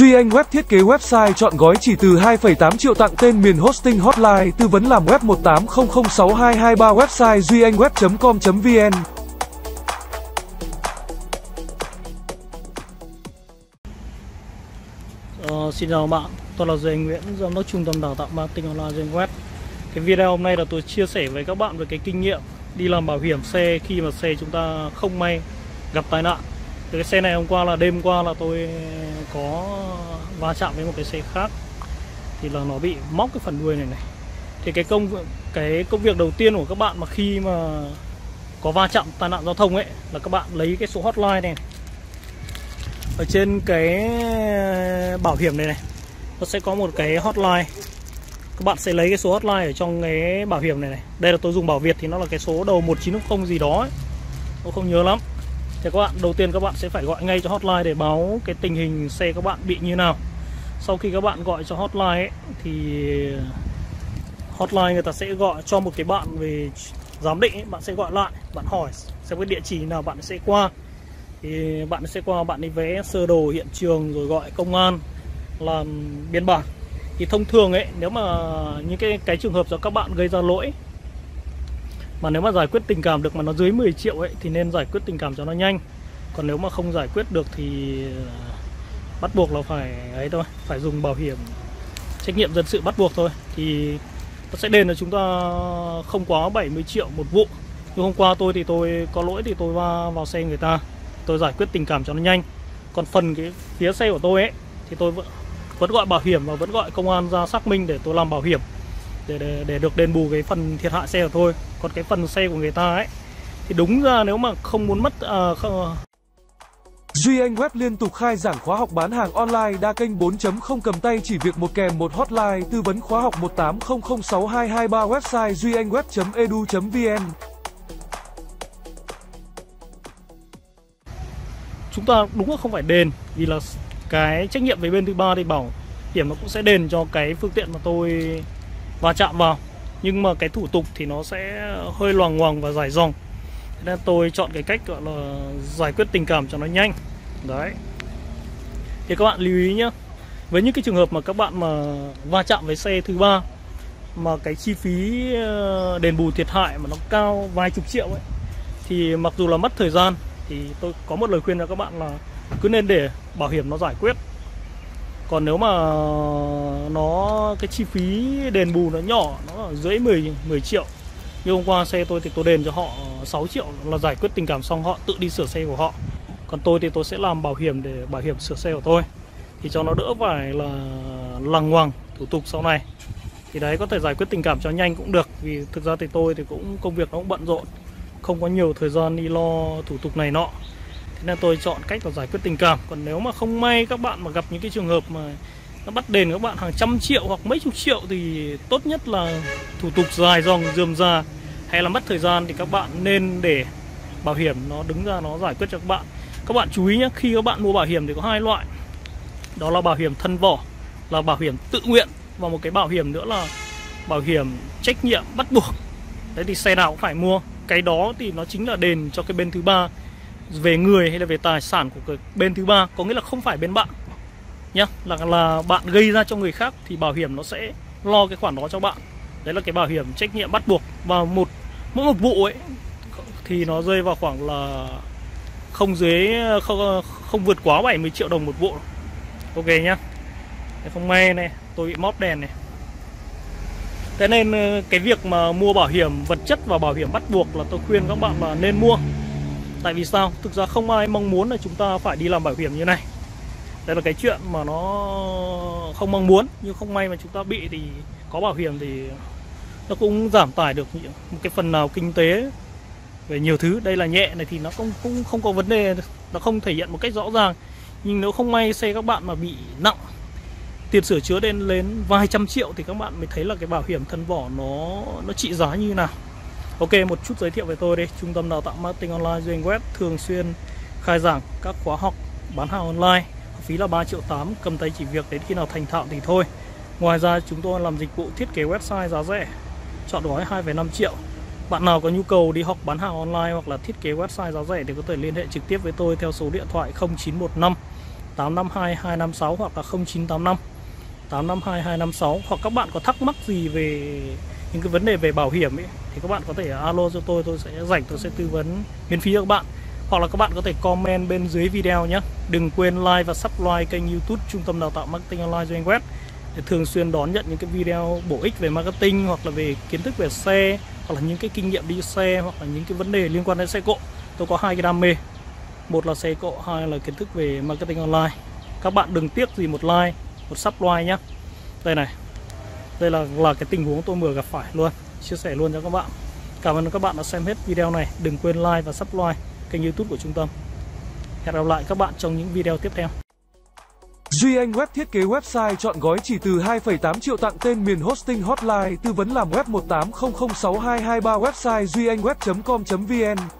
Duy Anh Web thiết kế website chọn gói chỉ từ 2,8 triệu tặng tên miền hosting hotline tư vấn làm web 18006223 website duyanhweb.com.vn Ờ, xin chào các bạn, tôi là Duy Anh Nguyễn, giám đốc trung tâm đào tạo marketing online Duy Anh Web. Cái video hôm nay là tôi chia sẻ với các bạn về cái kinh nghiệm đi làm bảo hiểm xe khi mà xe chúng ta không may gặp tai nạn từ cái xe này hôm qua là đêm qua là tôi có va chạm với một cái xe khác. Thì là nó bị móc cái phần đuôi này này. Thì cái công cái công việc đầu tiên của các bạn mà khi mà có va chạm tai nạn giao thông ấy, là các bạn lấy cái số hotline này ở trên cái bảo hiểm này này, nó sẽ có một cái hotline. Các bạn sẽ lấy cái số hotline ở trong cái bảo hiểm này này. Đây là tôi dùng bảo Việt thì nó là cái số đầu 1900 gì đó ấy. tôi không nhớ lắm thì các bạn đầu tiên các bạn sẽ phải gọi ngay cho hotline để báo cái tình hình xe các bạn bị như nào. Sau khi các bạn gọi cho hotline ấy, thì hotline người ta sẽ gọi cho một cái bạn về giám định ấy, bạn sẽ gọi lại bạn hỏi xem cái địa chỉ nào bạn sẽ qua. Thì bạn sẽ qua bạn đi vé sơ đồ hiện trường rồi gọi công an làm biên bản. Thì thông thường ấy nếu mà những cái cái trường hợp do các bạn gây ra lỗi mà nếu mà giải quyết tình cảm được mà nó dưới 10 triệu ấy, thì nên giải quyết tình cảm cho nó nhanh. Còn nếu mà không giải quyết được thì ờ, bắt buộc là phải ấy thôi, phải dùng bảo hiểm, trách nhiệm dân sự bắt buộc thôi. Thì nó sẽ đền là chúng ta không quá 70 triệu một vụ. Nhưng hôm qua tôi thì tôi, có lỗi thì tôi vào xe người ta. Tôi giải quyết tình cảm cho nó nhanh. Còn phần cái phía xe của tôi ấy, thì tôi vẫn vẫn gọi bảo hiểm và vẫn gọi công an ra xác minh để tôi làm bảo hiểm để để, để được đền bù cái phần thiệt hại xe của tôi còn cái phần xe của người ta ấy thì đúng ra nếu mà không muốn mất à, không, Duy Anh Web liên tục khai giảng khóa học bán hàng online đa kênh 4.0 cầm tay chỉ việc một kèm một hotline tư vấn khóa học 18006223 website duyanhweb.edu.vn chúng ta đúng là không phải đền vì là cái trách nhiệm về bên thứ ba thì bảo hiểm nó cũng sẽ đền cho cái phương tiện mà tôi va chạm vào. Nhưng mà cái thủ tục thì nó sẽ hơi loằng ngoằng và dài dòng. Nên tôi chọn cái cách gọi là giải quyết tình cảm cho nó nhanh. Đấy. Thì các bạn lưu ý nhé với những cái trường hợp mà các bạn mà va chạm với xe thứ ba, mà cái chi phí ờ, đền bù thiệt hại mà nó cao vài chục triệu ấy, thì mặc dù là mất thời gian, thì tôi có một lời khuyên cho các bạn là cứ nên để bảo hiểm nó giải quyết còn nếu mà nó, cái chi phí đền bù nó nhỏ, nó ở dưới 10 10 triệu. Như hôm qua xe tôi thì tôi đền cho họ 6 triệu là giải quyết tình cảm xong họ tự đi sửa xe của họ. Còn tôi thì tôi sẽ làm bảo hiểm để bảo hiểm sửa xe của tôi. Thì cho nó đỡ phải là lằng ngoằng, thủ tục sau này. Thì đấy, có thể giải quyết tình cảm cho nhanh cũng được. Vì thực ra thì tôi thì cũng, công việc nó cũng bận rộn. Không có nhiều thời gian đi lo thủ tục này nọ thế nên tôi chọn cách là giải quyết tình cảm. Còn nếu mà không may các bạn mà gặp những cái trường hợp mà nó bắt đền các bạn hàng trăm triệu hoặc mấy chục triệu thì tốt nhất là thủ tục dài dòng, dườm ra hay là mất thời gian thì các bạn nên để bảo hiểm nó đứng ra, nó giải quyết cho các bạn. Các bạn chú ý nhé, khi các bạn mua bảo hiểm thì có hai loại. Đó là bảo hiểm thân vỏ, là bảo hiểm tự nguyện và một cái bảo hiểm nữa là bảo hiểm trách nhiệm bắt buộc. Đấy thì xe nào cũng phải mua. Cái đó thì nó chính là đền cho cái bên thứ ba về người hay là về tài sản của cái bên thứ ba có nghĩa là không phải bên bạn nhá là là bạn gây ra cho người khác thì bảo hiểm nó sẽ lo cái khoản đó cho bạn. Đấy là cái bảo hiểm trách nhiệm bắt buộc. Và một mỗi một vụ ấy thì nó rơi vào khoảng là không dưới không, không vượt quá 70 triệu đồng một vụ. Ok nhá. Không may này tôi bị móp đèn này. Thế nên ờ, cái việc mà mua bảo hiểm vật chất và bảo hiểm bắt buộc là tôi khuyên các bạn là nên mua. Tại vì sao? Thực ra không ai mong muốn là chúng ta phải đi làm bảo hiểm như này. Đây là cái chuyện mà nó không mong muốn, Nhưng không may mà chúng ta bị thì có bảo hiểm thì nó cũng giảm tải được một cái phần nào kinh tế về nhiều thứ. Đây là nhẹ này thì nó cũng cũng không có vấn đề, nó không thể hiện một cách rõ ràng. Nhưng nếu không may xe các bạn mà bị nặng, tiền sửa chữa lên lên vài trăm triệu thì các bạn mới thấy là cái bảo hiểm thân vỏ nó nó trị giá như nào. Ok một chút giới thiệu về tôi đây Trung tâm đào tạo marketing online duyên Web thường xuyên khai giảng các khóa học bán hàng online. Phí là 3 triệu 8 cầm tay chỉ việc đến khi nào thành thạo thì thôi. Ngoài ra chúng tôi làm dịch vụ thiết kế website giá rẻ chọn gói 2,5 triệu. Bạn nào có nhu cầu đi học bán hàng online hoặc là thiết kế website giá rẻ thì có thể liên hệ trực tiếp với tôi theo số điện thoại 0915 852 256 hoặc là 0985 852 256 hoặc các bạn có thắc mắc gì về những cái vấn đề về bảo hiểm ấy, thì các bạn có thể uh, alo cho tôi tôi sẽ rảnh, tôi sẽ tư vấn, miễn phí cho các bạn. Hoặc là các bạn có thể comment bên dưới video nhé đừng quên like và subscribe kênh youtube trung tâm đào tạo marketing online doanh web để thường xuyên đón nhận những cái video bổ ích về marketing hoặc là về kiến thức về xe hoặc là những cái kinh nghiệm đi xe hoặc là những cái vấn đề liên quan đến xe cộ. Tôi có hai cái đam mê. Một là xe cộ, hai là kiến thức về marketing online. Các bạn đừng tiếc gì một like, một subscribe nhé đây này đây là là cái tình huống tôi vừa gặp phải luôn. Chia sẻ luôn cho các bạn. Cảm ơn các bạn đã xem hết video này. Đừng quên like và subscribe kênh youtube của trung tâm. Hẹn gặp lại các bạn trong những video tiếp theo. Duy Anh Web thiết kế website chọn gói chỉ từ 2,8 triệu tặng tên miền hosting hotline tư vấn làm web 18006223 website duyanhweb.com.vn